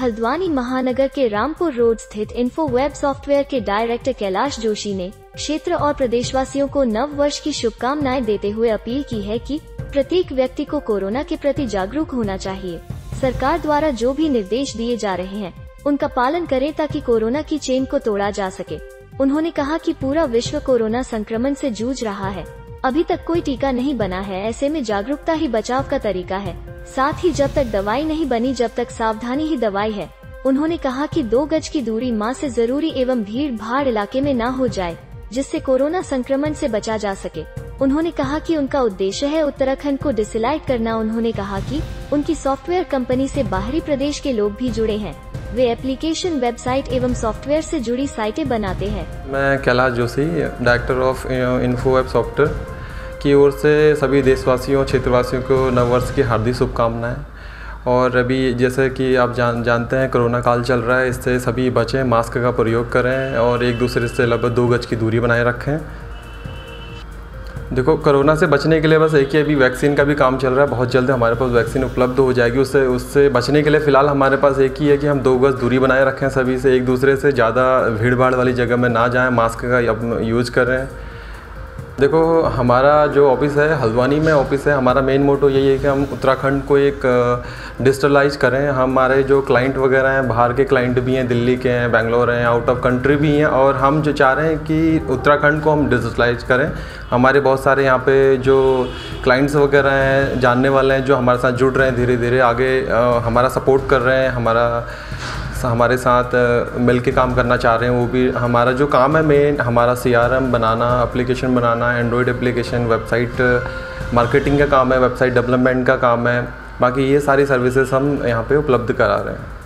हल्द्वानी महानगर के रामपुर रोड स्थित इन्फो वेब सॉफ्टवेयर के डायरेक्टर कैलाश जोशी ने क्षेत्र और प्रदेशवासियों को नव वर्ष की शुभकामनाएँ देते हुए अपील की है कि प्रत्येक व्यक्ति को कोरोना के प्रति जागरूक होना चाहिए। सरकार द्वारा जो भी निर्देश दिए जा रहे हैं, उनका पालन करें ताकि कोरोना की चेन को तोड़ा जा सके। उन्होंने कहा कि पूरा विश्व कोरोना संक्रमण से जूझ रहा है। अभी तक कोई टीका नहीं बना है, ऐसे में जागरूकता ही बचाव का तरीका है। साथ ही जब तक दवाई नहीं बनी, जब तक सावधानी ही दवाई है। उन्होंने कहा कि दो गज की दूरी माँ से ज़रूरी एवं भीड़ भाड़ इलाके में न हो जाए, जिससे कोरोना संक्रमण से बचा जा सके। उन्होंने कहा कि उनका उद्देश्य है उत्तराखंड को डिसलाइट करना। उन्होंने कहा कि उनकी सॉफ्टवेयर कंपनी से बाहरी प्रदेश के लोग भी जुड़े हैं। वे एप्लीकेशन वेबसाइट एवं सॉफ्टवेयर से जुड़ी साइटें बनाते हैं। मैं Kailash Joshi director of info web software की ओर से सभी देशवासियों, क्षेत्रवासियों को नववर्ष की हार्दिक शुभकामनाएँ। और अभी जैसे कि आप जान, जानते हैं, कोरोना काल चल रहा है, इससे सभी बचें, मास्क का प्रयोग करें और एक दूसरे से लगभग दो गज की दूरी बनाए रखें। देखो, कोरोना से बचने के लिए बस एक ही अभी वैक्सीन का भी काम चल रहा है। बहुत जल्द हमारे पास वैक्सीन उपलब्ध हो जाएगी। उससे उससे बचने के लिए फ़िलहाल हमारे पास एक ही है कि हम दो गज़ दूरी बनाए रखें सभी से। एक दूसरे से ज़्यादा भीड़ भाड़ वाली जगह में ना जाएँ। मास्क का यूज़ करें देखो, हमारा जो ऑफ़िस है, हल्द्वानी में ऑफ़िस है, हमारा मेन मोटो यही है कि हम उत्तराखंड को एक डिजिटलाइज करें। हमारे जो क्लाइंट वगैरह हैं, बाहर के क्लाइंट भी हैं, दिल्ली के हैं, बेंगलोर हैं आउट ऑफ़ कंट्री भी हैं, और हम जो चाह रहे हैं कि उत्तराखंड को हम डिजिटलाइज करें। हमारे बहुत सारे यहाँ पे जो क्लाइंट्स वगैरह हैं, जानने वाले हैं, जो हमारे साथ जुड़ रहे हैं धीरे धीरे आगे हमारा सपोर्ट कर रहे हैं, हमारा हमारे साथ मिल के काम करना चाह रहे हैं, वो भी हमारा जो काम है मेन हमारा सीआरएम बनाना अप्लीकेशन बनाना एंड्रॉयड एप्लीकेशन वेबसाइट मार्केटिंग का काम है वेबसाइट डेवलपमेंट का काम है, बाकी ये सारी सर्विसेज़ हम यहाँ पे उपलब्ध करा रहे हैं।